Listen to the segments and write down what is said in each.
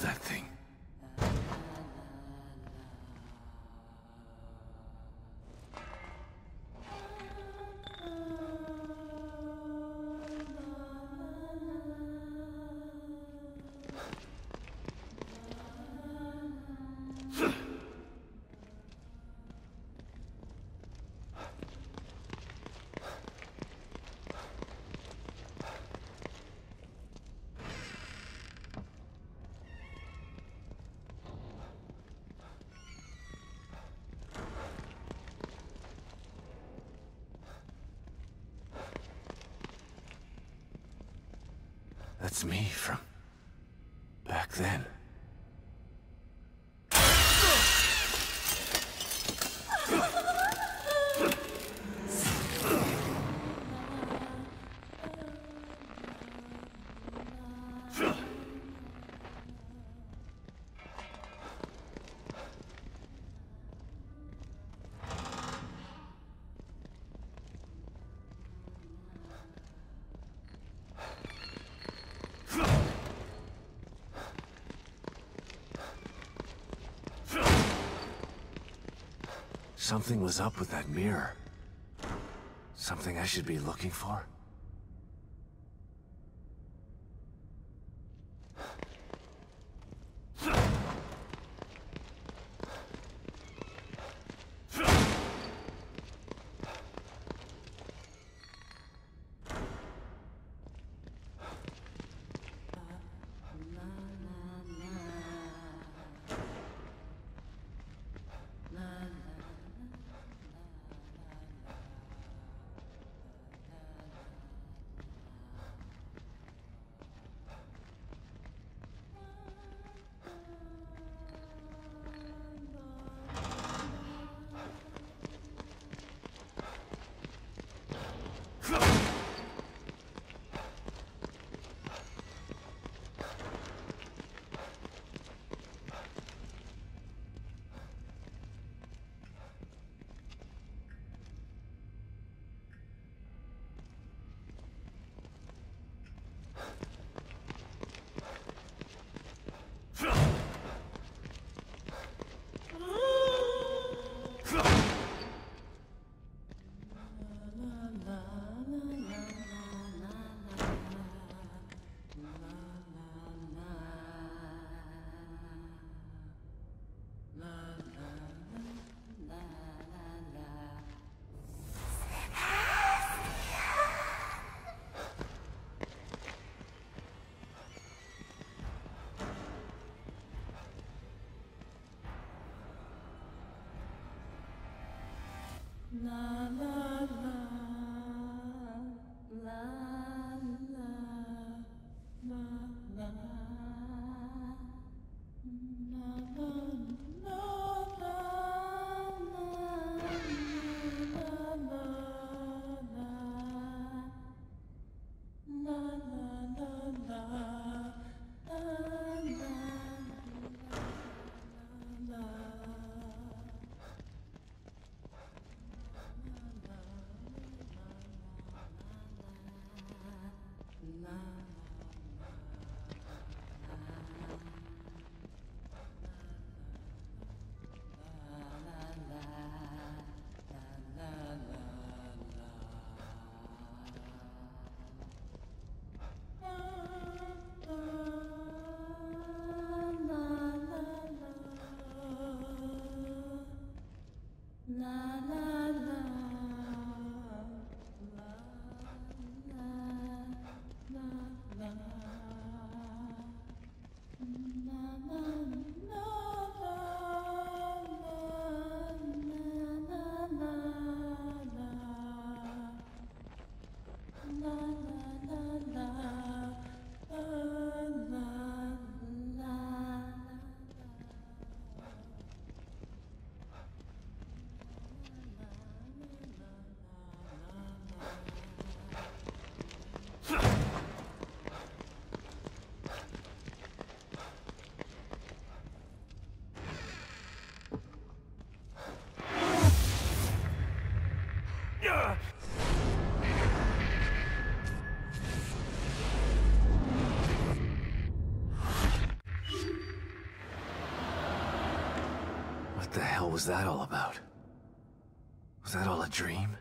that thing? Me from back then. Something was up with that mirror. Something I should be looking for? La was that all about? Was that all a dream?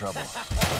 trouble.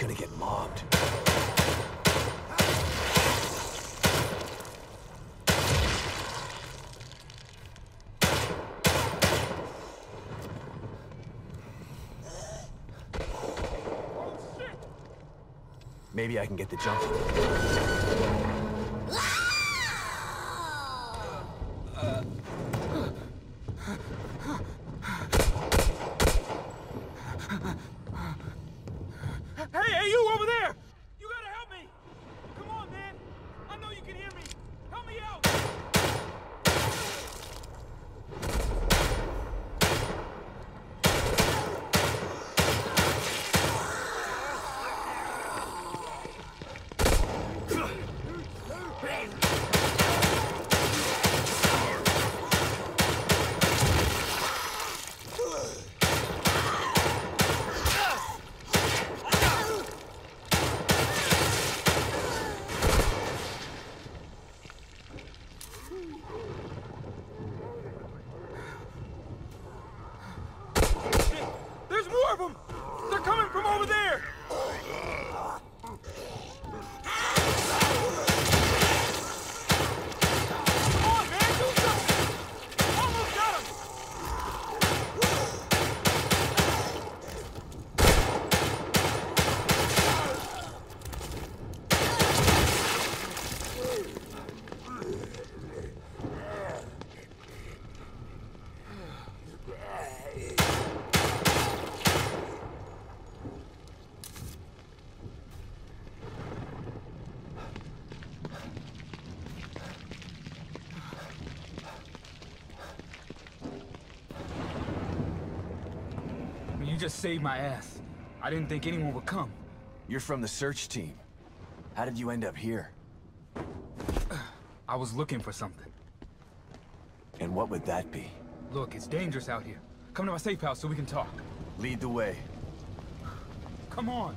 gonna get mobbed. Maybe I can get the jump. Just saved my ass. I didn't think anyone would come. You're from the search team. How did you end up here? I was looking for something. And what would that be? Look, it's dangerous out here. Come to my safe house so we can talk. Lead the way. Come on.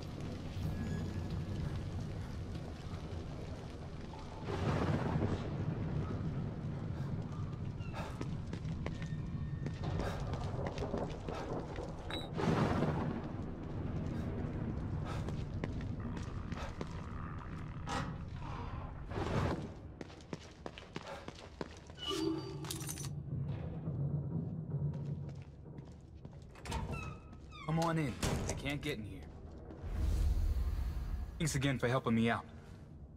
Thanks again for helping me out.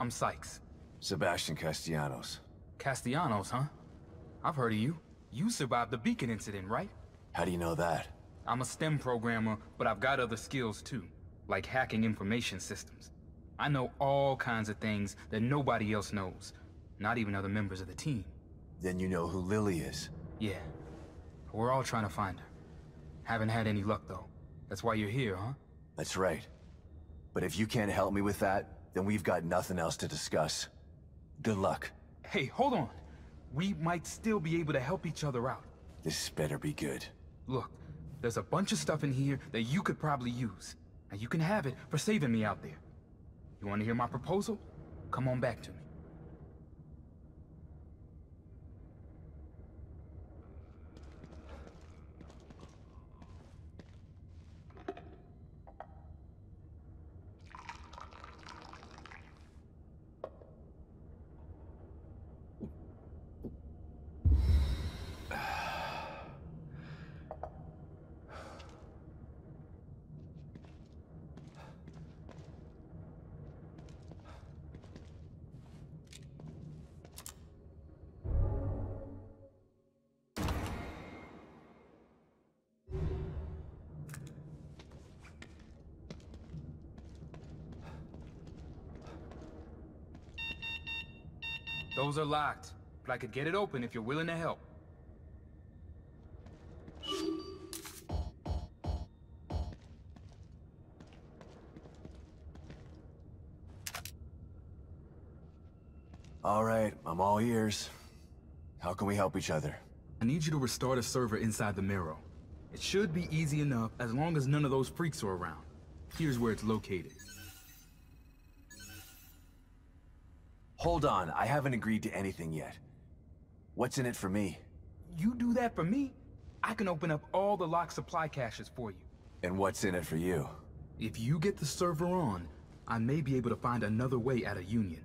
I'm Sykes. Sebastian Castellanos. Castellanos, huh? I've heard of you. You survived the Beacon incident, right? How do you know that? I'm a STEM programmer, but I've got other skills too, like hacking information systems. I know all kinds of things that nobody else knows, not even other members of the team. Then you know who Lily is. Yeah, we're all trying to find her. Haven't had any luck though. That's why you're here, huh? That's right. But if you can't help me with that, then we've got nothing else to discuss. Good luck. Hey, hold on. We might still be able to help each other out. This better be good. Look, there's a bunch of stuff in here that you could probably use. And you can have it for saving me out there. You want to hear my proposal? Come on back to me. Those are locked, but I could get it open if you're willing to help. All right, I'm all ears. How can we help each other? I need you to restart a server inside the Marrow. It should be easy enough as long as none of those freaks are around. Here's where it's located. Hold on, I haven't agreed to anything yet. What's in it for me? You do that for me, I can open up all the locked supply caches for you. And what's in it for you? If you get the server on, I may be able to find another way out of Union.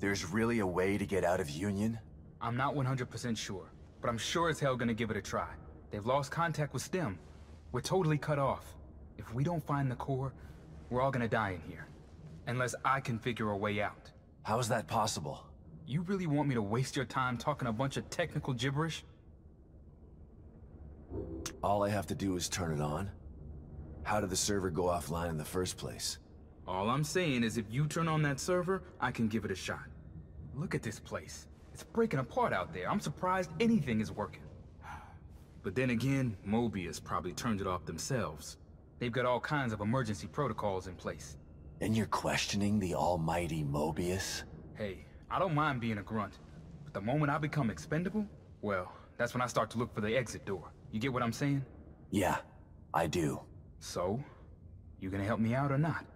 There's really a way to get out of Union? I'm not 100% sure, but I'm sure as hell gonna give it a try. They've lost contact with STEM. We're totally cut off. If we don't find the core, we're all gonna die in here. Unless I can figure a way out. How is that possible? You really want me to waste your time talking a bunch of technical gibberish? All I have to do is turn it on. How did the server go offline in the first place? All I'm saying is if you turn on that server, I can give it a shot. Look at this place. It's breaking apart out there. I'm surprised anything is working. But then again, Mobius probably turned it off themselves. They've got all kinds of emergency protocols in place. And you're questioning the almighty Mobius? Hey, I don't mind being a grunt. But the moment I become expendable, well, that's when I start to look for the exit door. You get what I'm saying? Yeah, I do. So, you gonna help me out or not?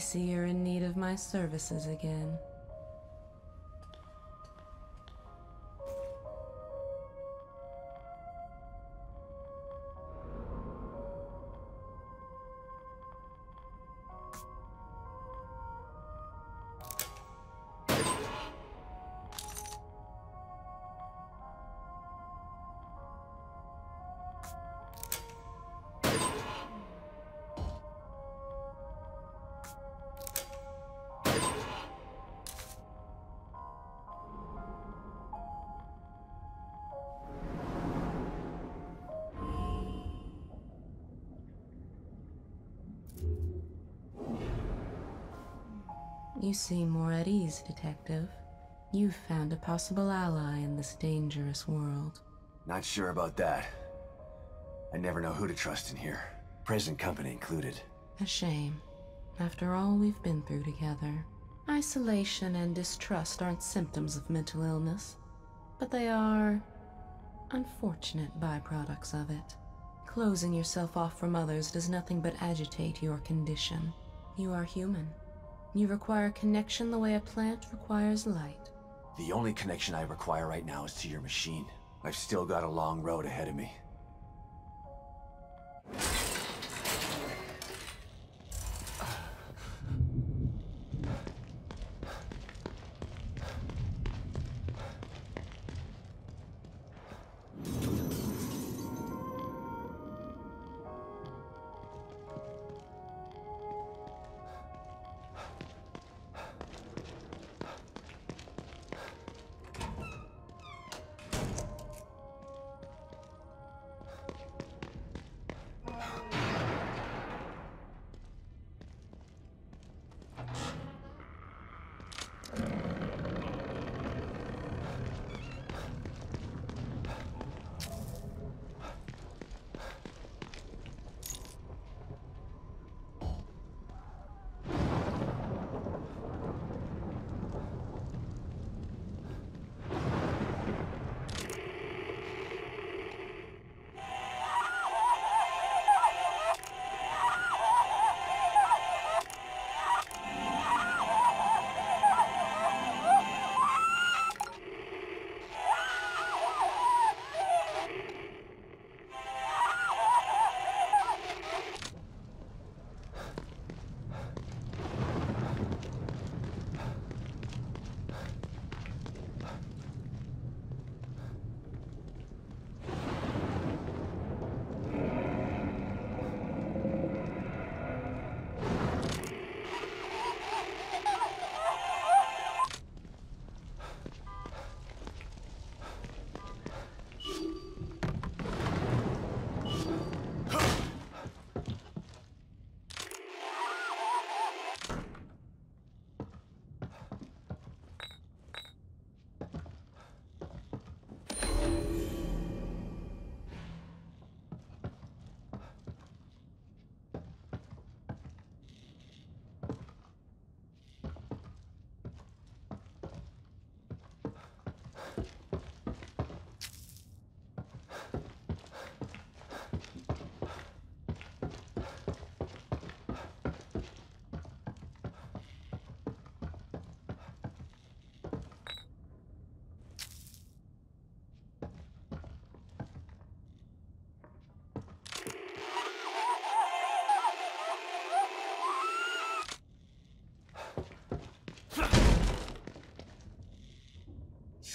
See you're in need of my services again. You seem more at ease, Detective. You've found a possible ally in this dangerous world. Not sure about that. I never know who to trust in here. Present company included. A shame. After all we've been through together. Isolation and distrust aren't symptoms of mental illness, but they are unfortunate byproducts of it. Closing yourself off from others does nothing but agitate your condition. You are human. You require connection the way a plant requires light. The only connection I require right now is to your machine. I've still got a long road ahead of me.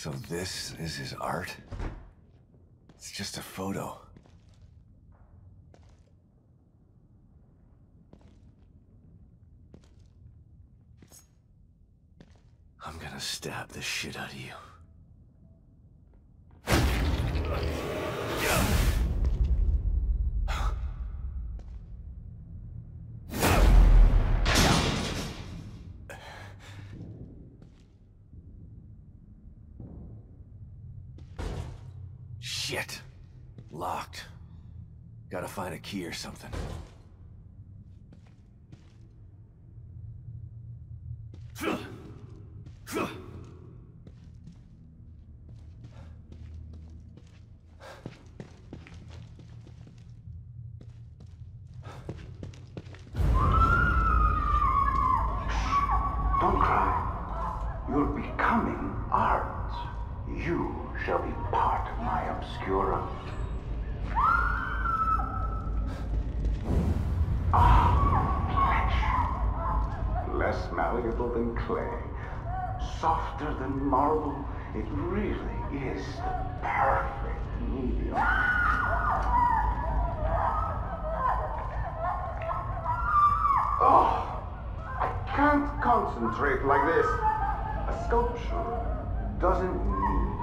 So this is his art? It's just a photo. I'm gonna stab the shit out of you. key or something. becoming art, you shall be part of my obscura. Malleable than clay. Softer than marble. It really is the perfect medium. Oh, I can't concentrate like this. A sculpture doesn't need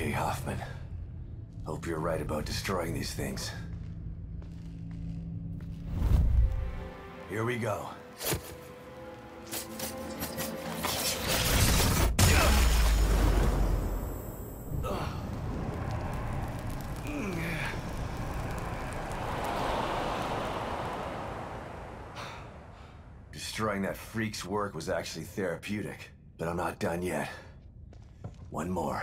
Okay, Hoffman. Hope you're right about destroying these things. Here we go. Destroying that freak's work was actually therapeutic, but I'm not done yet. One more.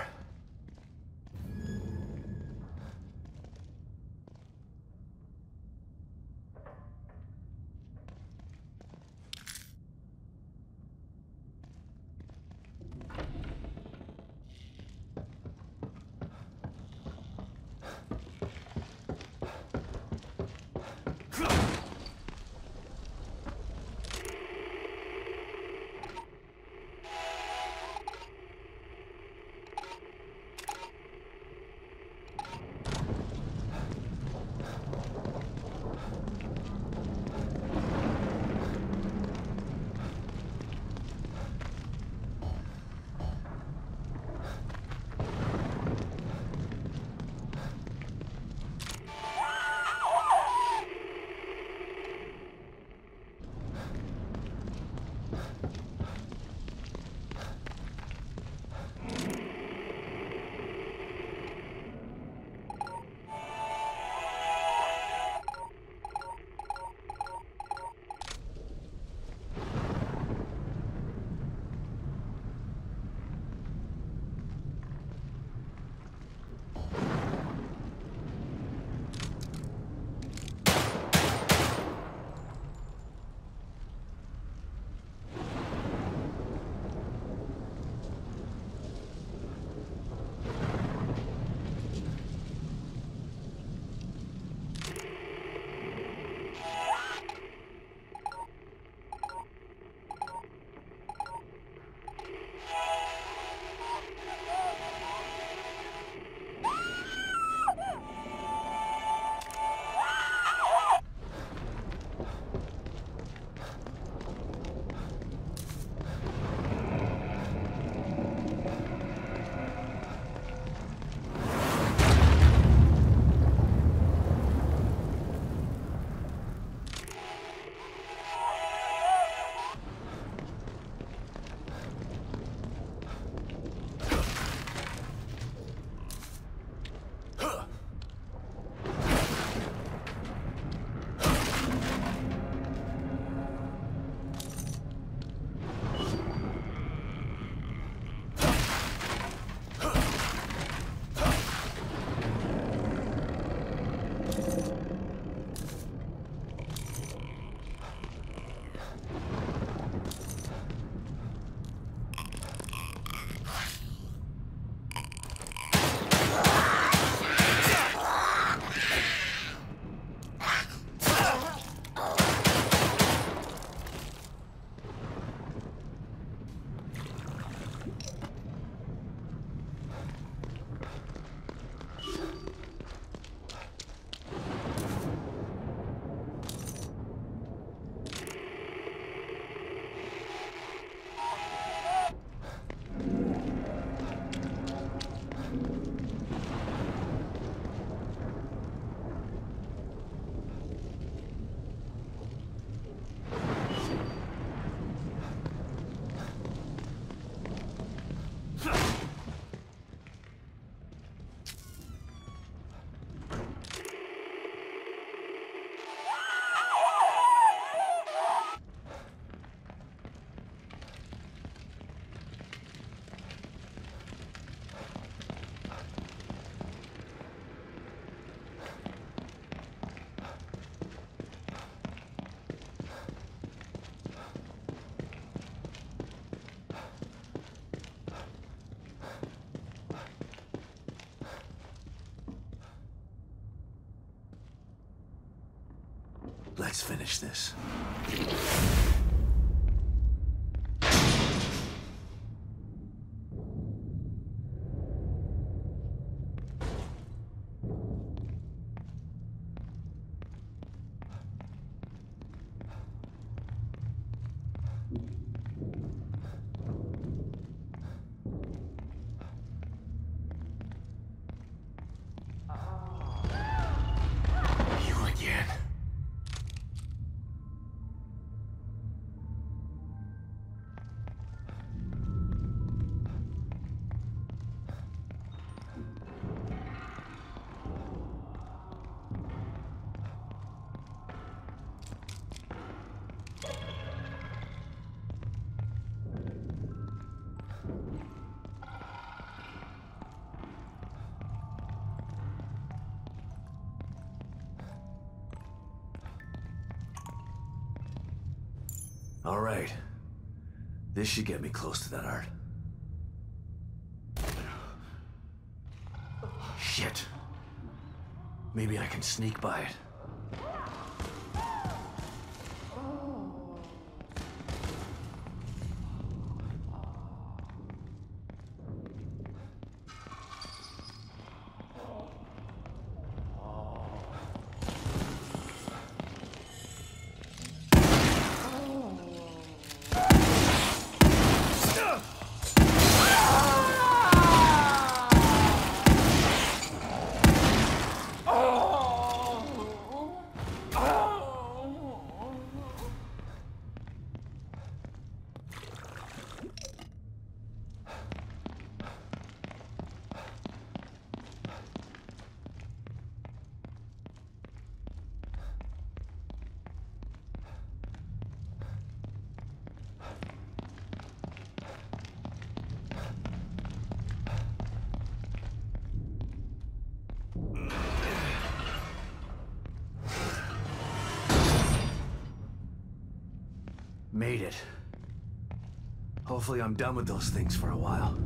Let's finish this. All right. This should get me close to that art. Shit. Maybe I can sneak by it. Hopefully I'm done with those things for a while.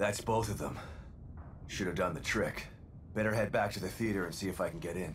That's both of them. Should have done the trick. Better head back to the theater and see if I can get in.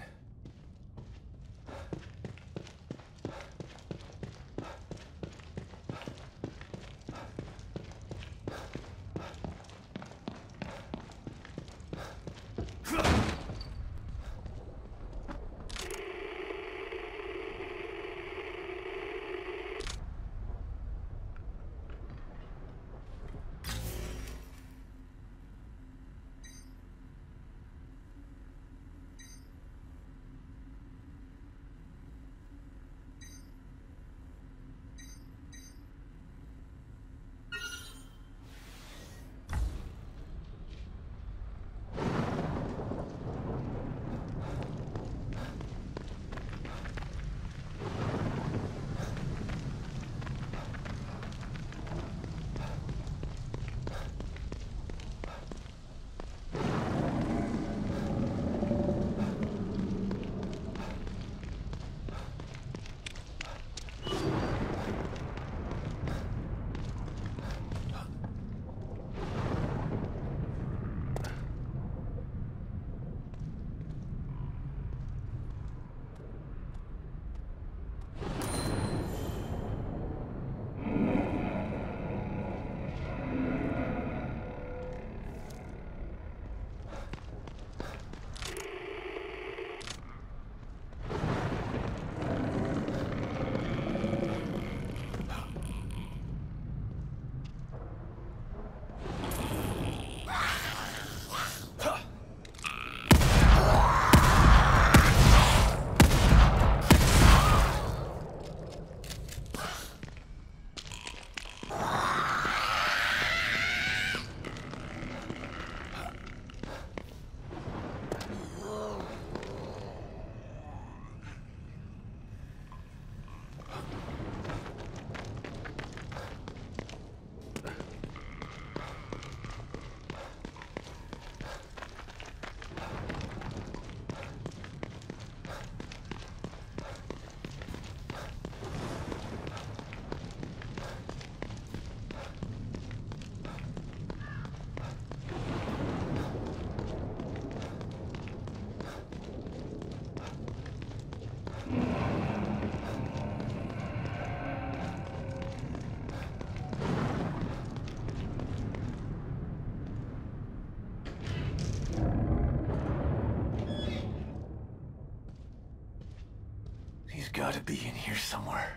Gotta be in here somewhere.